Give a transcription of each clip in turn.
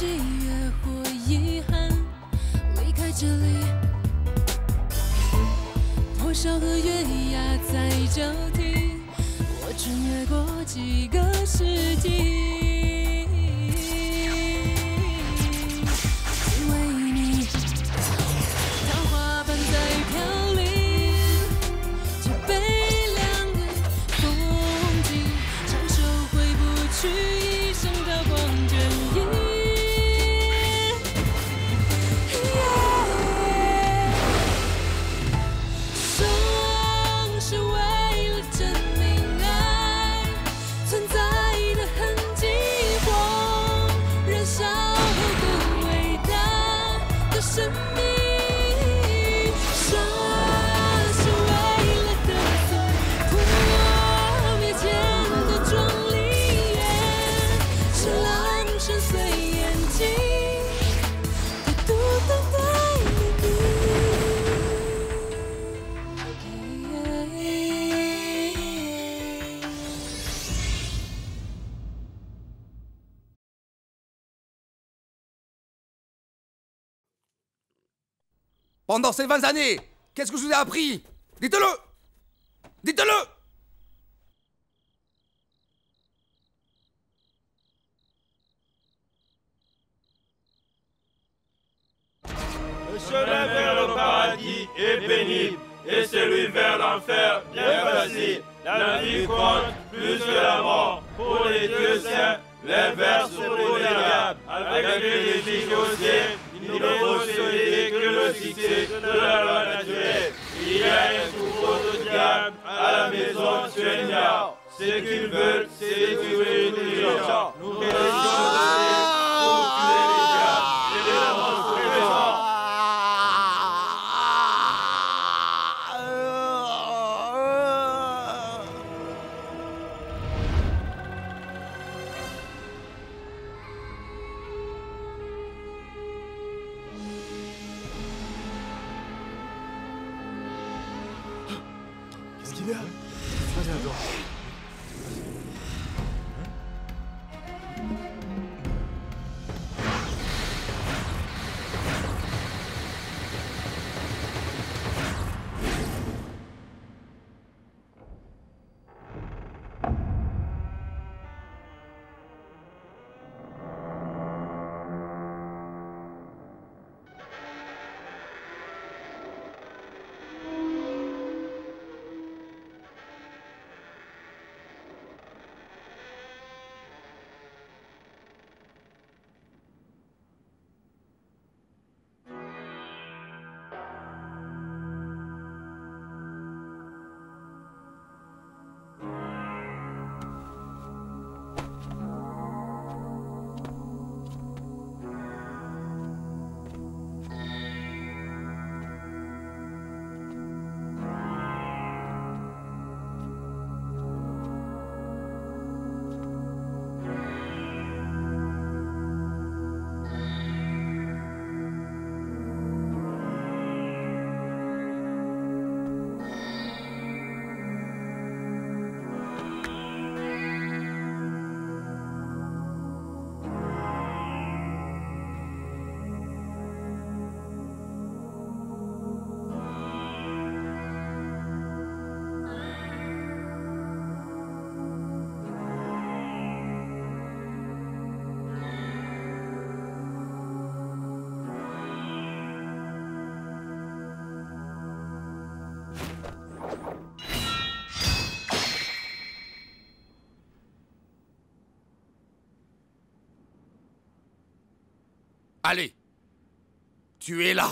喜悦或遗憾，离开这里。破晓和月牙在争 Pendant ces 20 années, qu'est-ce que je vous ai appris? Dites-le Dites-le Le chemin vers le paradis est pénible et celui vers l'enfer bien facile. La vie compte plus que la mort. Pour les dieux saints, l'inverse pour les diables. Avec les difficultés, il ne faut souhaiter que le succès de la loi naturelle. Il y a un troupeau de diables à la maison de Seigneur. Ce qu'ils veulent, c'est tuer les gens. Nous réussissons Tu es là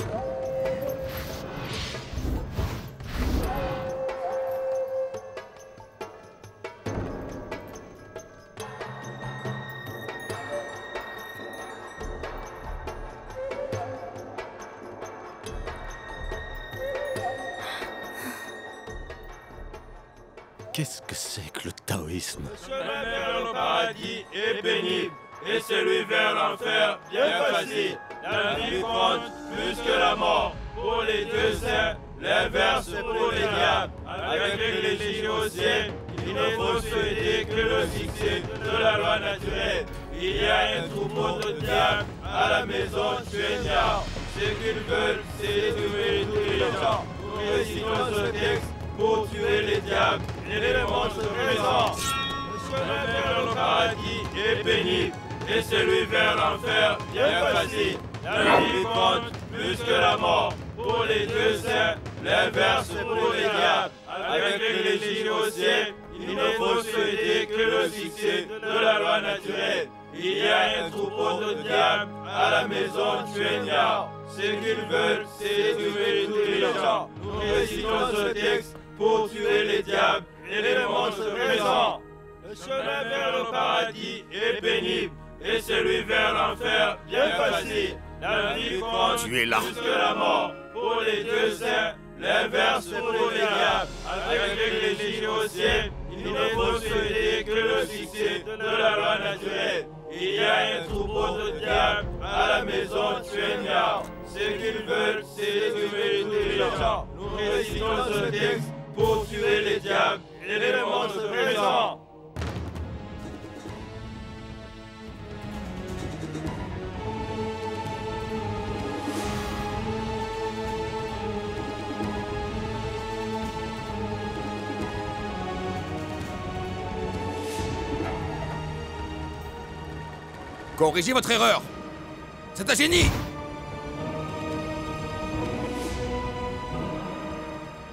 bien facile. La vie compte plus que la mort. Pour les deux saints, l'inverse pour les diables. Avec au ciel, il ne faut souhaiter que le succès de la loi naturelle. Il y a un troupeau de diables à la maison du Seigneur. Ce qu'ils veulent, c'est tuer tous les gens. Nous récitons ce texte pour tuer les diables et les monstres présents. Le chemin vers le paradis est pénible et celui vers l'enfer bien facile. La vie compte Tu es là. la mort. Pour les deux saints, l'inverse pour les diables. Avec l'élégie au ciel, il ne faut souhaiter que le succès de la loi naturelle. Il y a un troupeau de diables à la maison du Seigneur. Ce qu'ils veulent, c'est tuer tous les gens. Nous récitons ce texte pour tuer les diables et les monstres présents. Corrigez votre erreur. C'est un génie.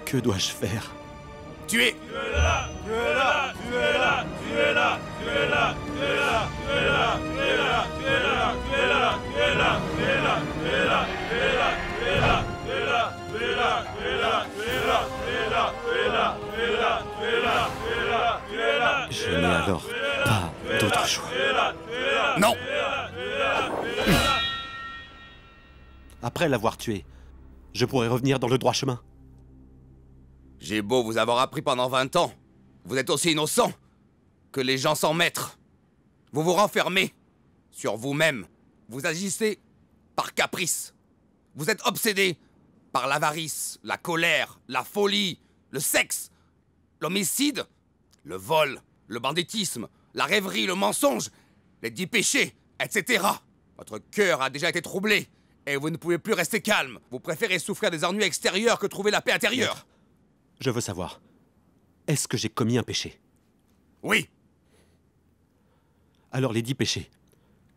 Que dois-je faire? Tuez. Tu es là, tu tué, je pourrais revenir dans le droit chemin. J'ai beau vous avoir appris pendant 20 ans, vous êtes aussi innocent que les gens s'en mettent. Vous vous renfermez sur vous-même. Vous agissez par caprice. Vous êtes obsédé par l'avarice, la colère, la folie, le sexe, l'homicide, le vol, le banditisme, la rêverie, le mensonge, les dix péchés, etc. Votre cœur a déjà été troublé et vous ne pouvez plus rester calme. Vous préférez souffrir des ennuis extérieurs que trouver la paix intérieure. Je veux savoir, est-ce que j'ai commis un péché? Oui, Alors les dix péchés,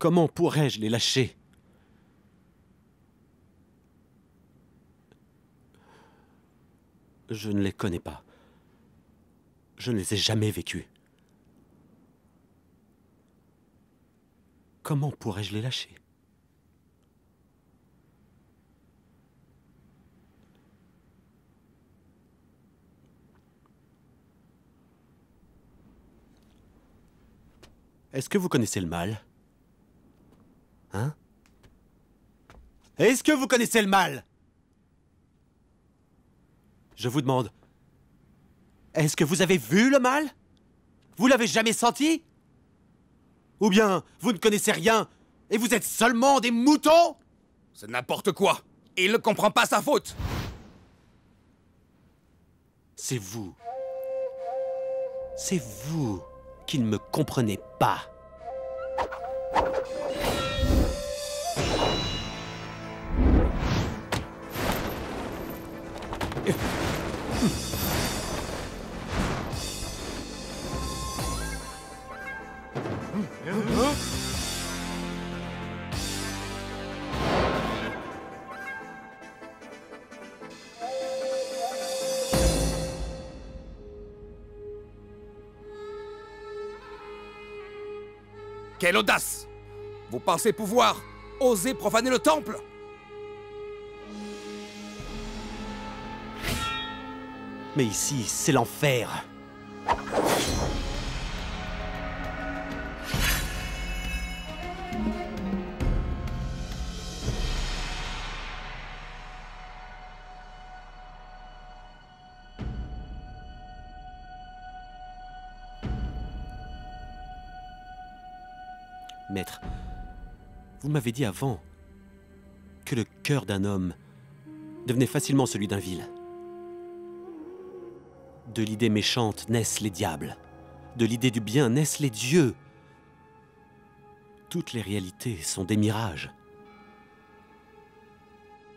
comment pourrais-je les lâcher? Je ne les connais pas. Je ne les ai jamais vécus. Comment pourrais-je les lâcher? Est-ce que vous connaissez le mal? Hein? Est-ce que vous connaissez le mal? Je vous demande. Est-ce que vous avez vu le mal? Vous l'avez jamais senti? Ou bien vous ne connaissez rien et vous êtes seulement des moutons? C'est n'importe quoi. Il ne comprend pas sa faute. C'est vous. C'est vous qu'il ne me comprenait pas. Hein Quelle audace Vous pensez pouvoir oser profaner le temple? Mais ici, c'est l'enfer. Maître, vous m'avez dit avant que le cœur d'un homme devenait facilement celui d'un vil. De l'idée méchante naissent les diables. De l'idée du bien naissent les dieux. Toutes les réalités sont des mirages.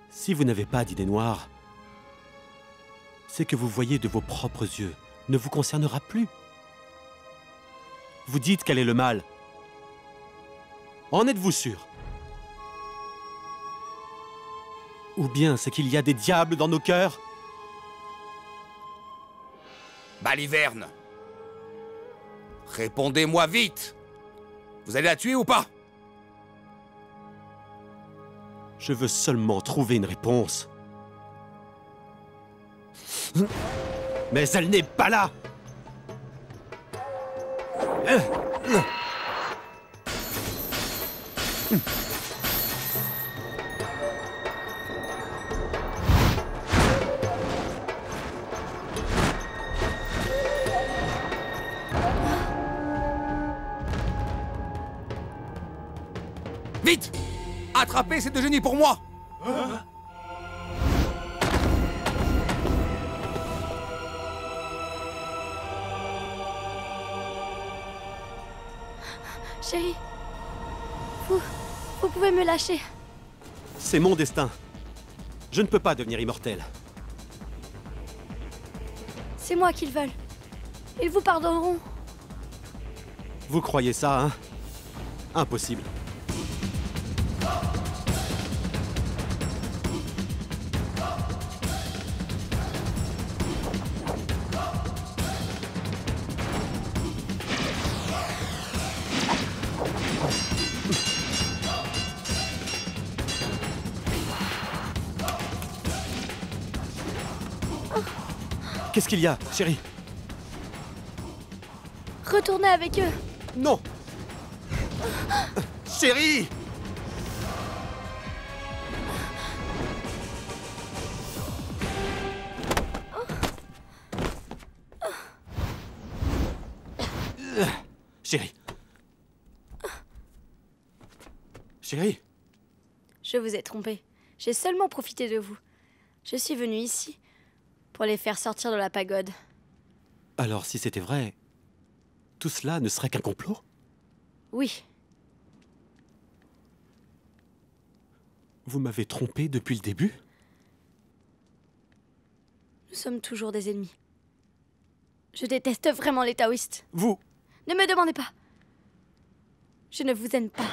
Si vous n'avez pas d'idée noire, c'est que vous voyez de vos propres yeux ne vous concernera plus. Vous dites quel est le mal. En êtes-vous sûr? Ou bien c'est qu'il y a des diables dans nos cœurs? Baliverne Répondez-moi vite. Vous allez la tuer ou pas? Je veux seulement trouver une réponse. Mais elle n'est pas là Vite! Attrapez ces deux génies pour moi vous pouvez me lâcher. C'est mon destin. Je ne peux pas devenir immortel. C'est moi qu'ils veulent. Ils vous pardonneront. Vous croyez ça, hein? Impossible. Qu'il y a, chérie Retournez avec eux. Non Chérie Chérie Chérie Je vous ai trompé. J'ai seulement profité de vous. Je suis venue ici pour les faire sortir de la pagode. Alors si c'était vrai, tout cela ne serait qu'un complot? Oui, Vous m'avez trompé depuis le début? Nous sommes toujours des ennemis. Je déteste vraiment les taoïstes. Vous? Ne me demandez pas. Je ne vous aime pas.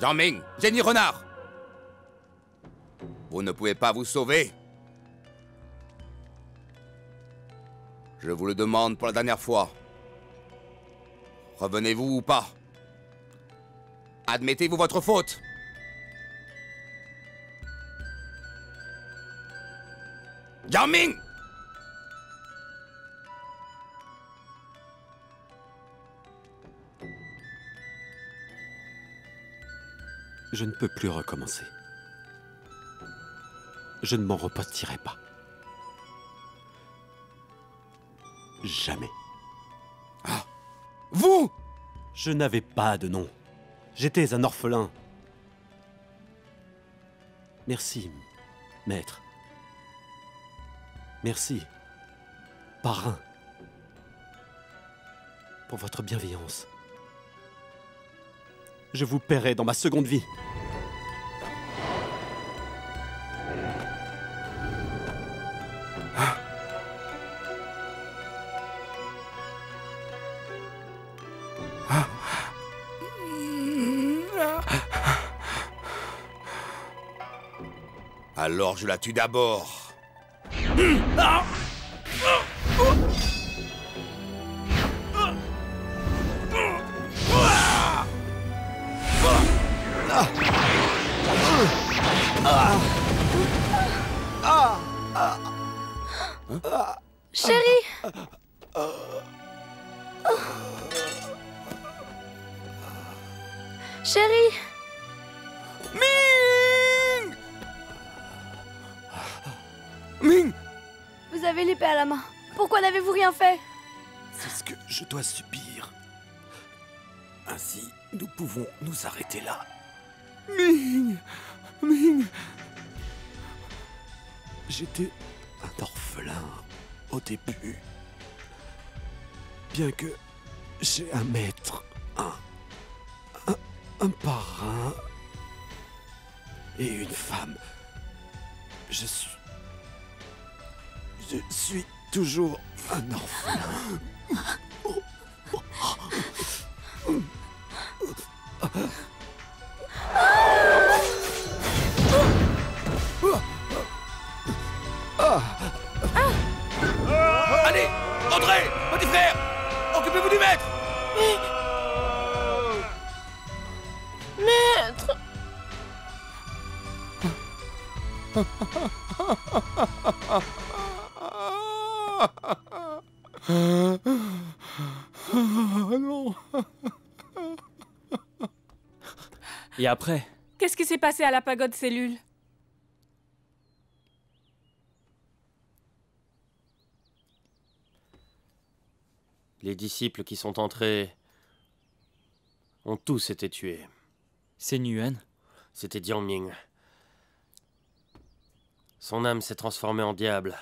Jiangming, Jenny Renard. Vous ne pouvez pas vous sauver. Je vous le demande pour la dernière fois. Revenez-vous ou pas? Admettez-vous votre faute. Yang Ming Je ne peux plus recommencer. Je ne m'en repentirai pas. Jamais. Vous Je n'avais pas de nom. J'étais un orphelin. Merci, maître. Merci, parrain, pour votre bienveillance. Je vous paierai dans ma seconde vie. Alors je la tue d'abord. Chérie Chérie Ming Ming Vous avez l'épée à la main. Pourquoi n'avez-vous rien fait? C'est ce que je dois subir. Ainsi, nous pouvons nous arrêter là. Ming Ming J'étais un orphelin au début. Bien que j'ai un maître, un, un, un parrain et une femme, je suis. Je suis toujours un orphelin. Entrez Petit frère Occupez-vous du maître. Maître. Et après? Qu'est-ce qui s'est passé à la pagode cellule? Disciples qui sont entrés ont tous été tués. C'est Nguyen C'était Jiang Ming. Son âme s'est transformée en diable,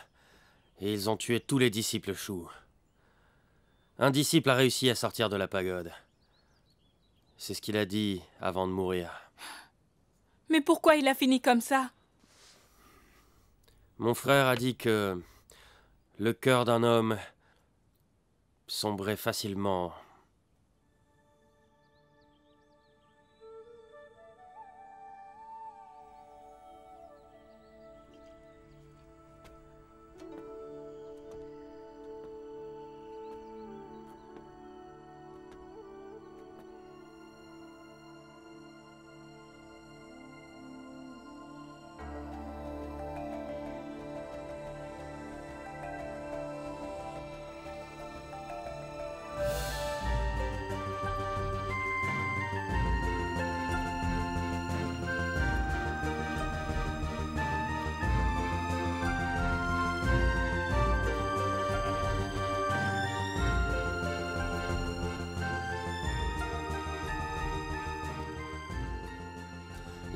et ils ont tué tous les disciples Shu. Un disciple a réussi à sortir de la pagode. C'est ce qu'il a dit avant de mourir. Mais pourquoi il a fini comme ça? Mon frère a dit que le cœur d'un homme sombrait facilement.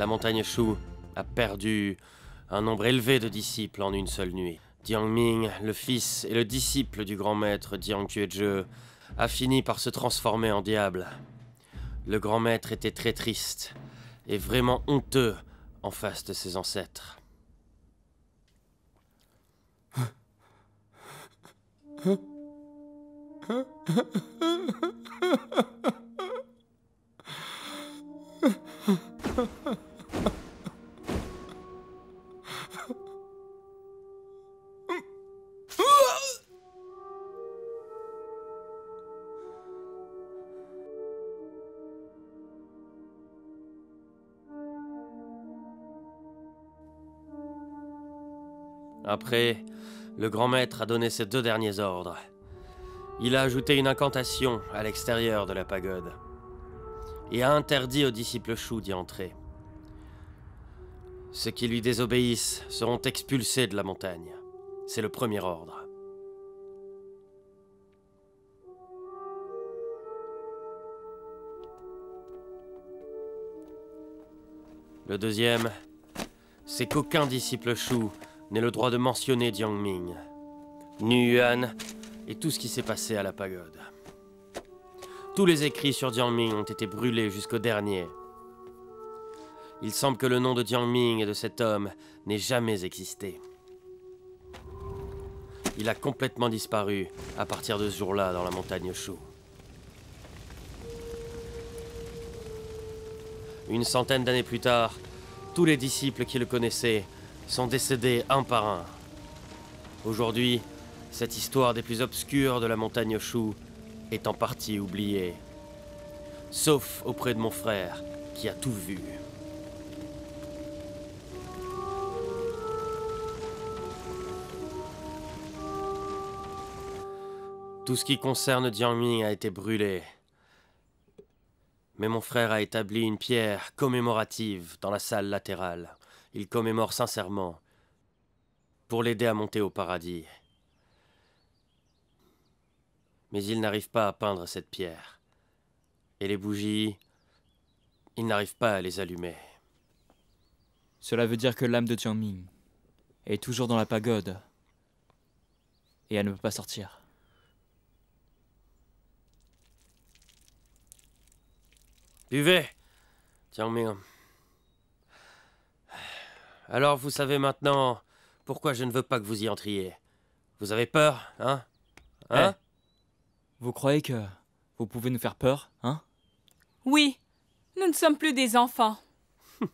La montagne Shu a perdu un nombre élevé de disciples en une seule nuit. Jiang Ming, le fils et le disciple du grand maître Jiang Tuezhe, a fini par se transformer en diable. Le grand maître était très triste et vraiment honteux en face de ses ancêtres. Après, le grand maître a donné ses deux derniers ordres. Il a ajouté une incantation à l'extérieur de la pagode et a interdit aux disciples Shu d'y entrer. Ceux qui lui désobéissent seront expulsés de la montagne. C'est le premier ordre. Le deuxième, c'est qu'aucun disciple Shu n'ait le droit de mentionner Jiang Ming, Yuan et tout ce qui s'est passé à la pagode. Tous les écrits sur Jiang Ming ont été brûlés jusqu'au dernier. Il semble que le nom de Jiang Ming et de cet homme n'ait jamais existé. Il a complètement disparu à partir de ce jour-là dans la montagne Shu. Une centaine d'années plus tard, tous les disciples qui le connaissaient sont décédés un par un. Aujourd'hui, cette histoire des plus obscures de la montagne Shu est en partie oubliée. Sauf auprès de mon frère, qui a tout vu. Tout ce qui concerne Jiangming a été brûlé. Mais mon frère a établi une pierre commémorative dans la salle latérale. Il commémore sincèrement pour l'aider à monter au paradis. Mais il n'arrive pas à peindre cette pierre. Et les bougies, il n'arrive pas à les allumer. Cela veut dire que l'âme de Jiangming est toujours dans la pagode. Et elle ne peut pas sortir. Buvez Jiangming. Alors vous savez maintenant pourquoi je ne veux pas que vous y entriez. Vous avez peur, hein? Hein? Vous croyez que vous pouvez nous faire peur, hein? Oui, nous ne sommes plus des enfants.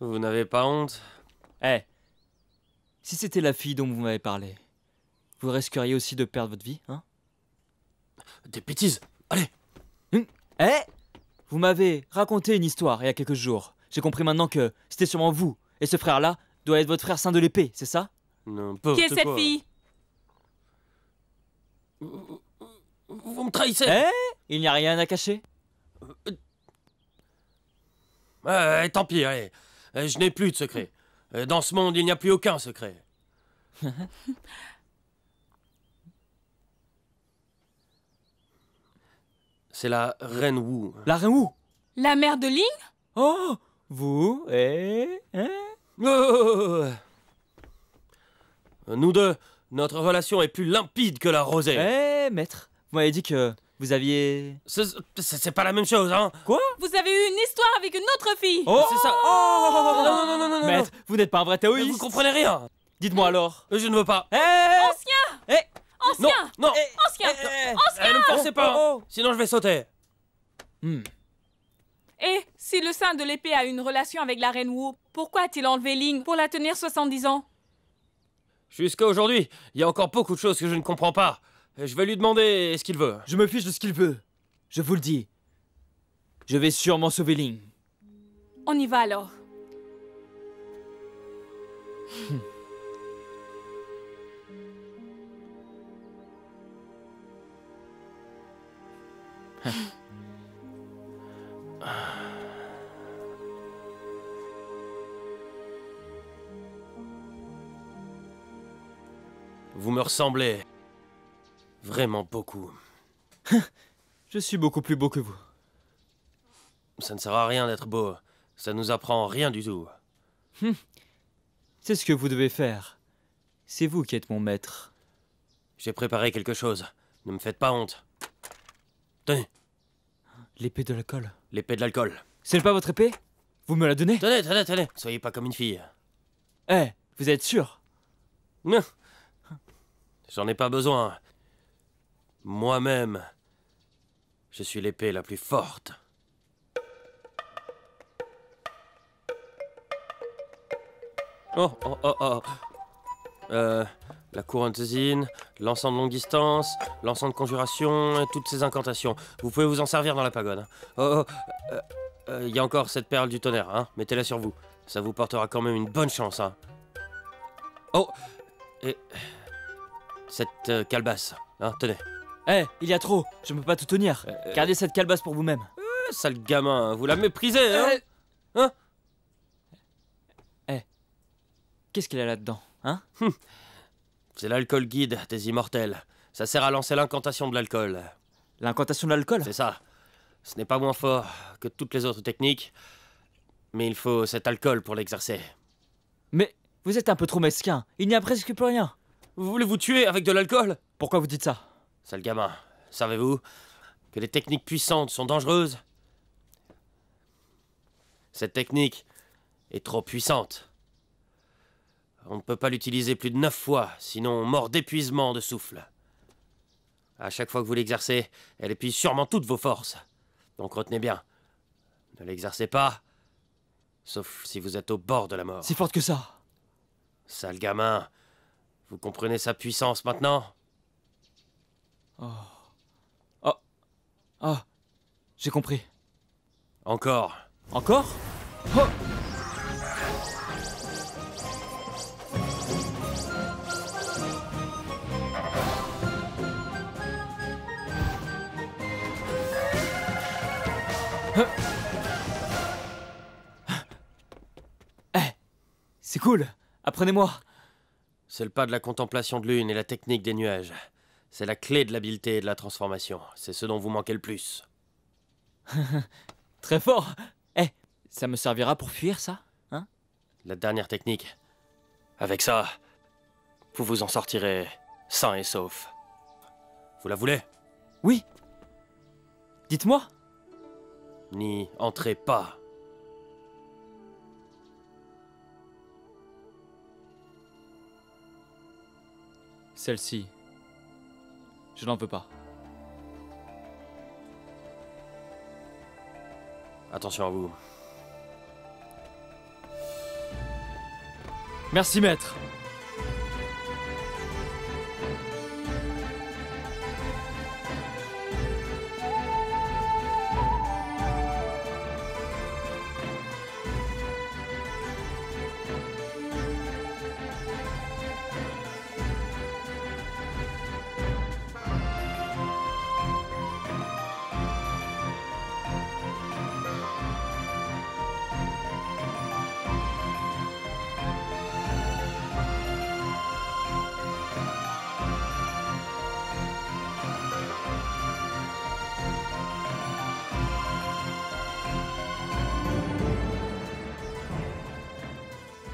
Vous n'avez pas honte? Eh Si c'était la fille dont vous m'avez parlé, vous risqueriez aussi de perdre votre vie, hein? Des bêtises Allez Eh Vous m'avez raconté une histoire il y a quelques jours. J'ai compris maintenant que c'était sûrement vous. Et ce frère-là doit être votre frère saint de l'épée, c'est ça? N'importe Qui est cette quoi. fille? Vous me trahissez Eh? Il n'y a rien à cacher? Euh, tant pis, allez. Euh, Je n'ai plus de secret. Euh, Dans ce monde, il n'y a plus aucun secret. C'est la reine Wu. La reine où La mère de Ling? Oh Vous Eh Hein? Oh Nous deux, notre relation est plus limpide que la rosée. Eh, maître Vous m'avez dit que vous aviez... C'est c'est pas la même chose, hein Vous avez eu une histoire avec une autre fille Oh C'est ça. Oh non, non, non, non, non, non. Maître, vous n'êtes pas un vrai Mais taoïste Vous comprenez rien. Dites-moi alors Je ne veux pas. Eh Ancien Eh Non, Ancien non. Ancien Eh, ne me forcez pas. Oh, oh. Sinon, je vais sauter. Hmm. Et si le saint de l'épée a une relation avec la reine Wu, pourquoi a-t-il enlevé Ling pour la tenir 70 ans? Jusqu'à aujourd'hui, il y a encore beaucoup de choses que je ne comprends pas. Je vais lui demander ce qu'il veut. Je me fiche de ce qu'il veut. Je vous le dis. Je vais sûrement sauver Ling. On y va alors. Vous me ressemblez vraiment beaucoup. Je suis beaucoup plus beau que vous. Ça ne sert à rien d'être beau. Ça nous apprend rien du tout. C'est ce que vous devez faire. C'est vous qui êtes mon maître. J'ai préparé quelque chose. Ne me faites pas honte. Tenez, L'épée de l'alcool. L'épée de l'alcool. Ce n'est pas votre épée? Vous me la donnez? Tenez, tenez, tenez. Soyez pas comme une fille. Eh, vous êtes sûr? Non. J'en ai pas besoin. Moi-même, je suis l'épée la plus forte. Oh, oh, oh, oh. Euh, la couronne zine, l'encens de longue distance, l'encens de conjuration et toutes ces incantations. Vous pouvez vous en servir dans la pagode. hein. Oh, oh, euh, euh, il y a encore cette perle du tonnerre, hein. Mettez-la sur vous. Ça vous portera quand même une bonne chance, hein. Oh, et cette euh, calebasse, hein, tenez. Eh, il y a trop. Je ne peux pas tout tenir. Euh, Gardez cette calebasse pour vous-même. euh, sale gamin, vous la méprisez, hein Qu'est-ce qu'il y a là-dedans Hein? C'est l'alcool guide des immortels. Ça sert à lancer l'incantation de l'alcool. L'incantation de l'alcool C'est ça. Ce n'est pas moins fort que toutes les autres techniques, mais il faut cet alcool pour l'exercer. Mais vous êtes un peu trop mesquin. Il n'y a presque plus rien. Vous voulez vous tuer avec de l'alcool? Pourquoi vous dites ça? Sale gamin, savez-vous que les techniques puissantes sont dangereuses? Cette technique est trop puissante. On ne peut pas l'utiliser plus de neuf fois, sinon on mord d'épuisement de souffle. À chaque fois que vous l'exercez, elle épuise sûrement toutes vos forces. Donc retenez bien, ne l'exercez pas, sauf si vous êtes au bord de la mort. Si forte que ça. Sale gamin, vous comprenez sa puissance maintenant? Ah, j'ai compris. Encore. Encore? Oh cool. Apprenez-moi. C'est le pas de la contemplation de lune et la technique des nuages. C'est la clé de l'habileté et de la transformation. C'est ce dont vous manquez le plus. Très fort. Eh, ça me servira pour fuir, ça Hein? La dernière technique. Avec ça, vous vous en sortirez sain et sauf. Vous la voulez? Oui. Dites-moi. N'y entrez pas. Celle-ci. Je n'en veux pas. Attention à vous. Merci, maître.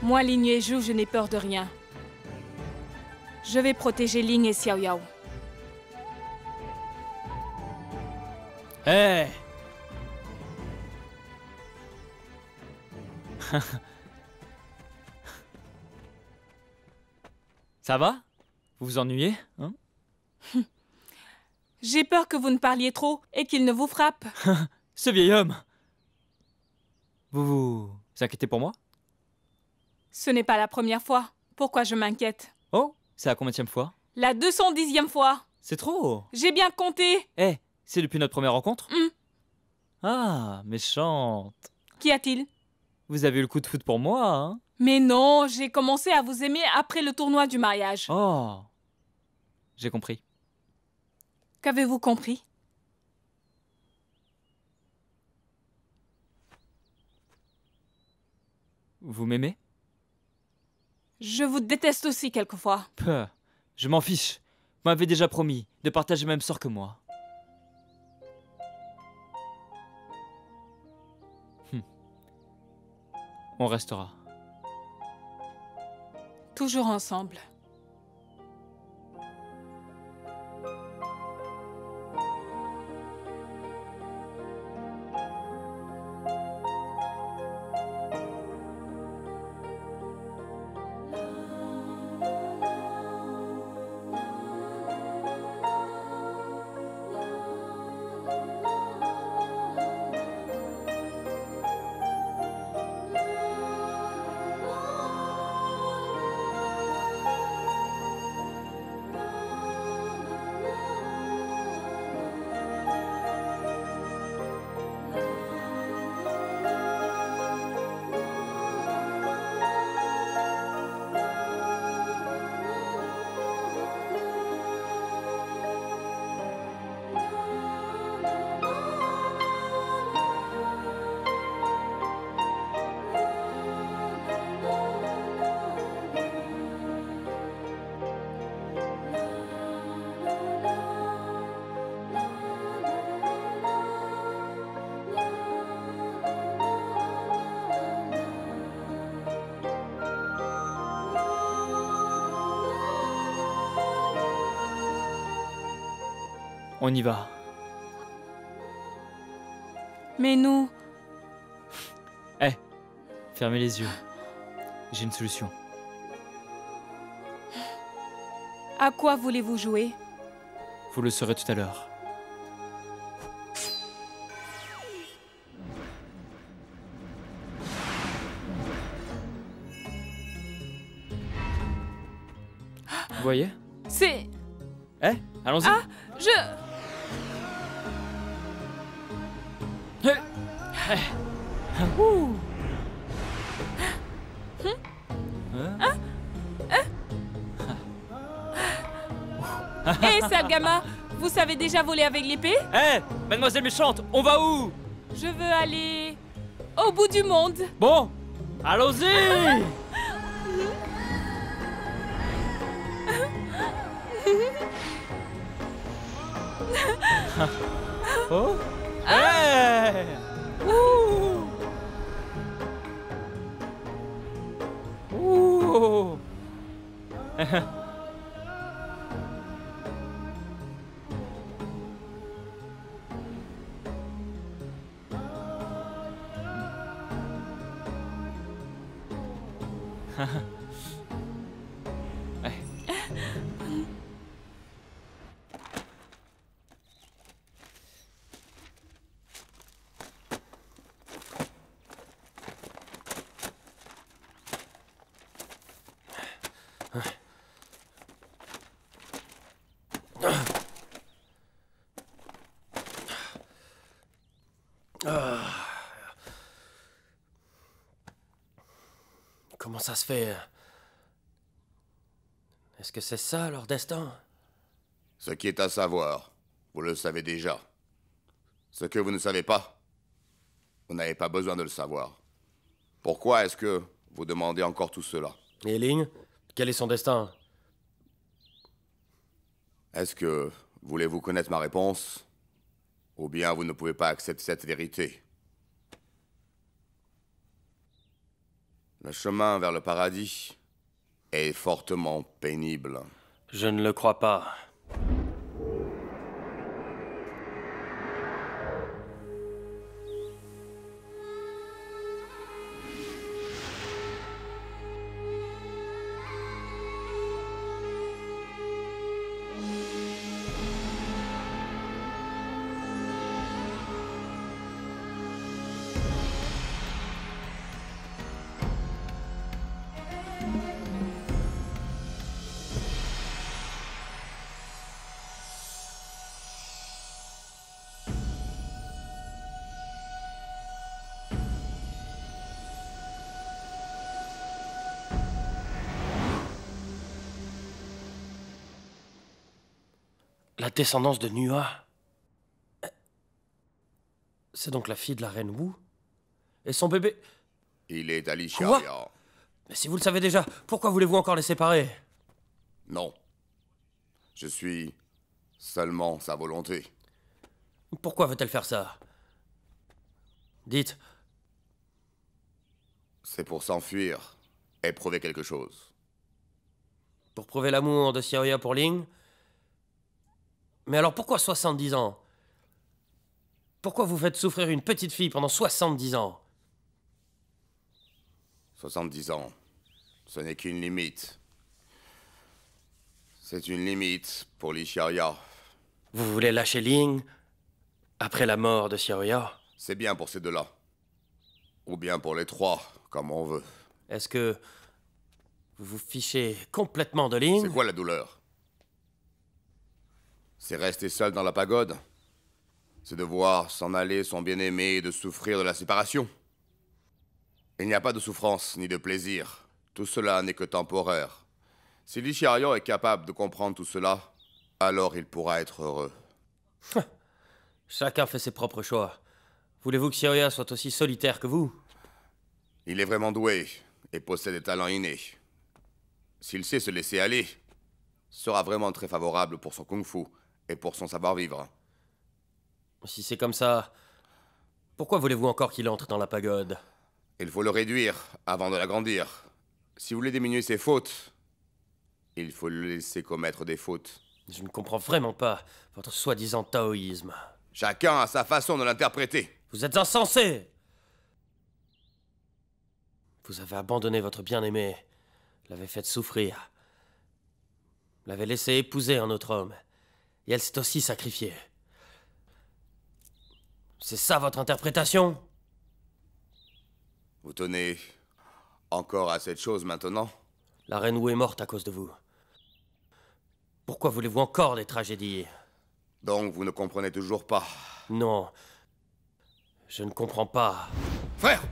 Moi, Ling et Zhu, je n'ai peur de rien. Je vais protéger Ling et Xiao Yao. Eh Ça va? Vous vous ennuyez hein? J'ai peur que vous ne parliez trop et qu'il ne vous frappe. Ce vieil homme Vous vous inquiétez pour moi? Ce n'est pas la première fois. Pourquoi je m'inquiète? Oh C'est la combienième fois? La 210e fois. C'est trop J'ai bien compté. Eh, c'est depuis notre première rencontre? Hmm. Ah, méchante Qu'y a-t-il? Vous avez eu le coup de foot pour moi, hein? Mais non, j'ai commencé à vous aimer après le tournoi du mariage. Oh J'ai compris. Qu'avez-vous compris? Vous m'aimez? Je vous déteste aussi quelquefois. Peu. Je m'en fiche. Vous m'avez déjà promis de partager le même sort que moi. Hmm. On restera. Toujours ensemble. On y va. Mais nous, Fermez les yeux. J'ai une solution. à quoi voulez-vous jouer? Vous le saurez tout à l'heure. Vous voyez? C'est... Eh Allons-y. Ah Je... Hé, sale gamin Vous savez déjà voler avec l'épée Eh Mademoiselle méchante, on va où Je veux aller au bout du monde. Bon, allons-y Comment ça se fait? Est-ce que c'est ça leur destin? Ce qui est à savoir, vous le savez déjà. Ce que vous ne savez pas, vous n'avez pas besoin de le savoir. Pourquoi est-ce que vous demandez encore tout cela? Et Ling Quel est son destin? Est-ce que voulez-vous connaître ma réponse? Ou bien vous ne pouvez pas accepter cette vérité? Le chemin vers le paradis est fortement pénible. Je ne le crois pas. La descendance de Nua C'est donc la fille de la reine Wu Et son bébé Il est Ali Sharia. Mais si vous le savez déjà, pourquoi voulez-vous encore les séparer? Non. Je suis seulement sa volonté. Pourquoi veut-elle faire ça? Dites, C'est pour s'enfuir et prouver quelque chose. pour prouver l'amour de Xiaoya pour Ling Mais alors pourquoi 70 ans? Pourquoi vous faites souffrir une petite fille pendant 70 ans? 70 ans, ce n'est qu'une limite. C'est une limite pour l'Isharia. Vous voulez lâcher Ling après la mort de Xiaoya C'est bien pour ces deux-là. Ou bien pour les trois, comme on veut. Est-ce que vous vous fichez complètement de Ling? C'est quoi la douleur? C'est rester seul dans la pagode C'est de voir s'en aller son bien-aimé et de souffrir de la séparation Il n'y a pas de souffrance ni de plaisir. Tout cela n'est que temporaire. Si l'Isharion est capable de comprendre tout cela, alors il pourra être heureux. Chacun fait ses propres choix. Voulez-vous que Xiaoya soit aussi solitaire que vous? Il est vraiment doué et possède des talents innés. S'il sait se laisser aller, sera vraiment très favorable pour son kung-fu et pour son savoir-vivre. Si c'est comme ça, pourquoi voulez-vous encore qu'il entre dans la pagode? Il faut le réduire avant de l'agrandir. Si vous voulez diminuer ses fautes, il faut le laisser commettre des fautes. Je ne comprends vraiment pas votre soi-disant taoïsme. Chacun a sa façon de l'interpréter. Vous êtes insensé Vous avez abandonné votre bien-aimé, l'avez fait souffrir, l'avez laissé épouser un autre homme, et elle s'est aussi sacrifiée. C'est ça votre interprétation? Vous tenez encore à cette chose maintenant? La reine Wu est morte à cause de vous. Pourquoi voulez-vous encore des tragédies? Donc vous ne comprenez toujours pas? Non. Je ne comprends pas. Frère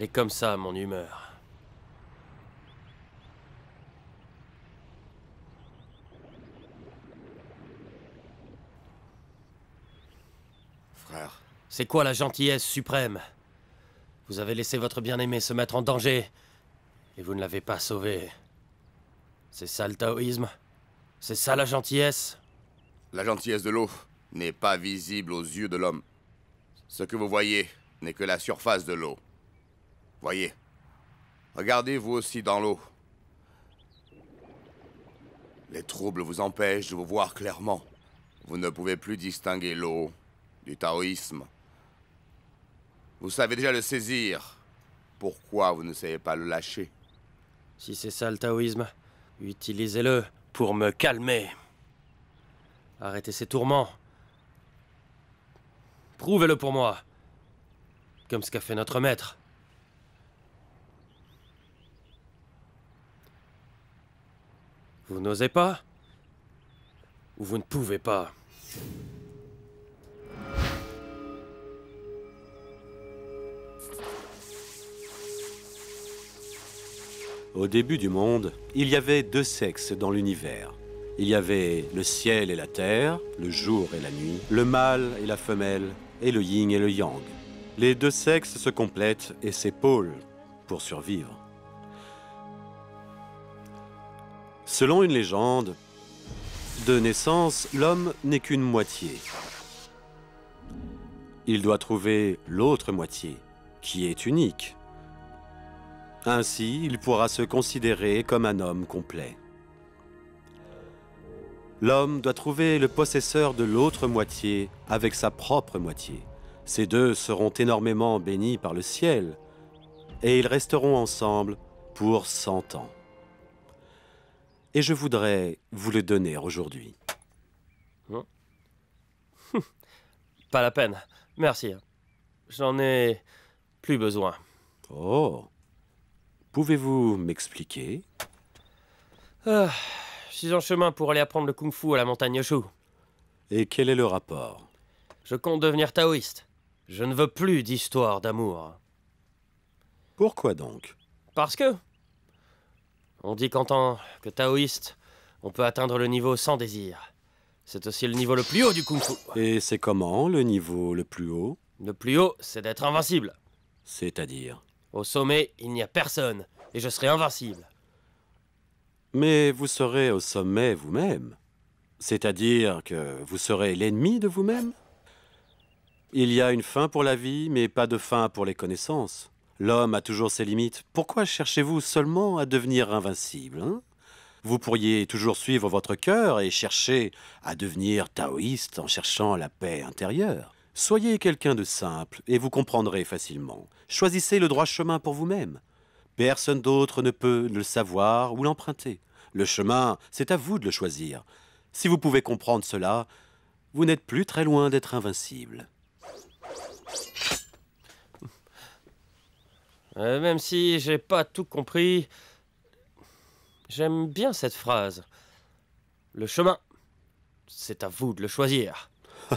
elle est comme ça, mon humeur. Frère, C'est quoi la gentillesse suprême? Vous avez laissé votre bien-aimé se mettre en danger et vous ne l'avez pas sauvé. C'est ça le taoïsme? C'est ça la gentillesse? La gentillesse de l'eau n'est pas visible aux yeux de l'homme. Ce que vous voyez n'est que la surface de l'eau. Voyez. Regardez vous aussi dans l'eau. Les troubles vous empêchent de vous voir clairement. Vous ne pouvez plus distinguer l'eau du taoïsme. Vous savez déjà le saisir. Pourquoi vous ne savez pas le lâcher? Si c'est ça le taoïsme, utilisez-le pour me calmer. Arrêtez ces tourments. Prouvez-le pour moi. Comme ce qu'a fait notre maître. Vous n'osez pas? Ou vous ne pouvez pas? Au début du monde, il y avait deux sexes dans l'univers. Il y avait le ciel et la terre, le jour et la nuit, le mâle et la femelle, et le yin et le yang. Les deux sexes se complètent et s'épaulent pour survivre. Selon une légende, de naissance, l'homme n'est qu'une moitié. Il doit trouver l'autre moitié, qui est unique. Ainsi, il pourra se considérer comme un homme complet. L'homme doit trouver le possesseur de l'autre moitié avec sa propre moitié. Ces deux seront énormément bénis par le ciel, et ils resteront ensemble pour cent ans. Et je voudrais vous le donner aujourd'hui. Pas la peine. Merci. J'en ai plus besoin. Oh Pouvez-vous m'expliquer? Ah, je suis en chemin pour aller apprendre le kung-fu à la montagne Shu. Et quel est le rapport? Je compte devenir taoïste. Je ne veux plus d'histoire d'amour. Pourquoi donc? Parce que. On dit qu'en tant que taoïste, on peut atteindre le niveau sans désir. C'est aussi le niveau le plus haut du kung-fu. Et c'est comment le niveau le plus haut? Le plus haut, c'est d'être invincible. C'est-à-dire? Au sommet, il n'y a personne, et je serai invincible. Mais vous serez au sommet vous-même. C'est-à-dire que vous serez l'ennemi de vous-même? Il y a une fin pour la vie, mais pas de fin pour les connaissances. L'homme a toujours ses limites. Pourquoi cherchez-vous seulement à devenir invincible hein? Vous pourriez toujours suivre votre cœur et chercher à devenir taoïste en cherchant la paix intérieure. Soyez quelqu'un de simple et vous comprendrez facilement. Choisissez le droit chemin pour vous-même. Personne d'autre ne peut le savoir ou l'emprunter. Le chemin, c'est à vous de le choisir. Si vous pouvez comprendre cela, vous n'êtes plus très loin d'être invincible. Euh, même si j'ai pas tout compris, j'aime bien cette phrase. Le chemin, c'est à vous de le choisir.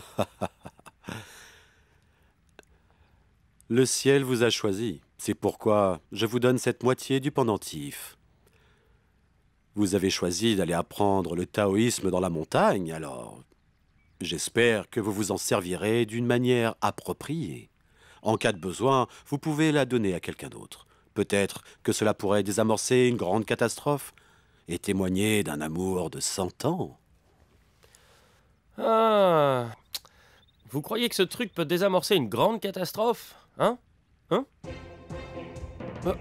Le ciel vous a choisi. C'est pourquoi je vous donne cette moitié du pendentif. Vous avez choisi d'aller apprendre le taoïsme dans la montagne, alors j'espère que vous vous en servirez d'une manière appropriée. En cas de besoin, vous pouvez la donner à quelqu'un d'autre. Peut-être que cela pourrait désamorcer une grande catastrophe et témoigner d'un amour de cent ans. Ah. Vous croyez que ce truc peut désamorcer une grande catastrophe Hein? Hein? Euh.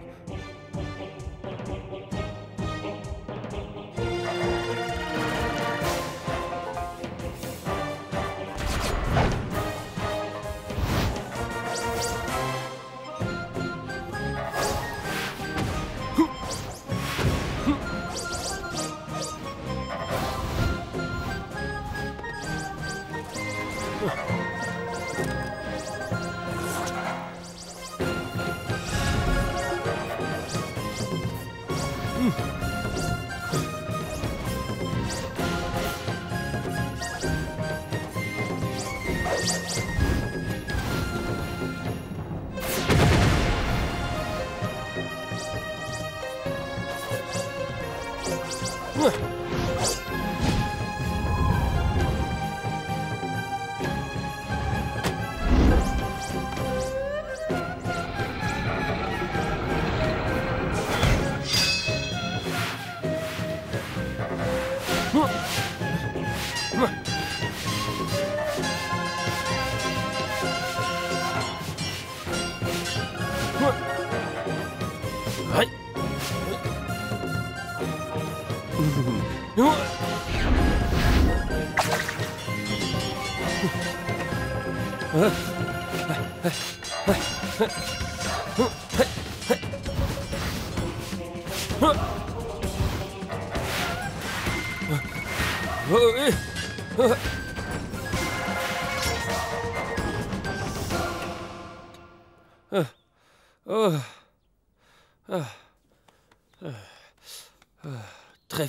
うん。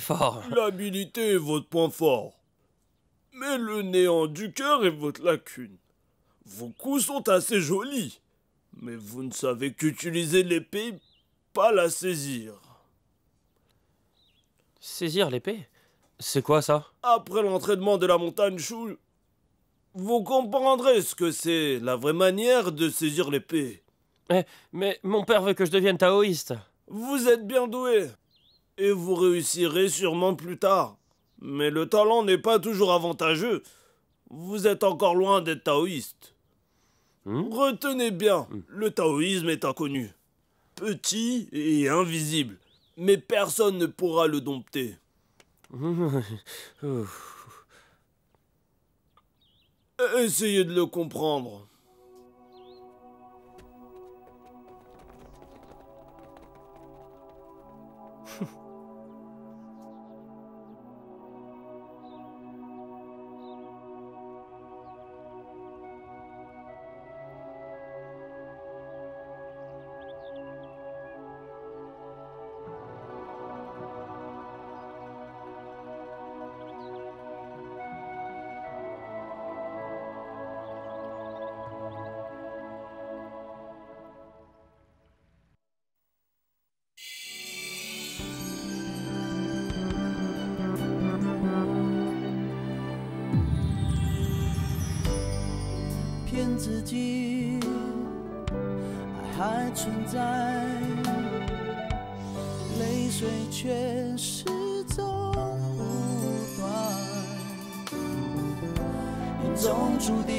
Fort. L'habilité est votre point fort. Mais le néant du cœur est votre lacune. Vos coups sont assez jolis. Mais vous ne savez qu'utiliser l'épée, pas la saisir. Saisir l'épée? C'est quoi ça? Après l'entraînement de la montagne Choul, vous comprendrez ce que c'est la vraie manière de saisir l'épée. Eh, mais mon père veut que je devienne taoïste. Vous êtes bien doué. Et vous réussirez sûrement plus tard. Mais le talent n'est pas toujours avantageux. Vous êtes encore loin d'être taoïste. Hmm Retenez bien, le taoïsme est inconnu. Petit et invisible. Mais personne ne pourra le dompter. Essayez de le comprendre. “自己，爱还存在，泪水却始终不断。命中注定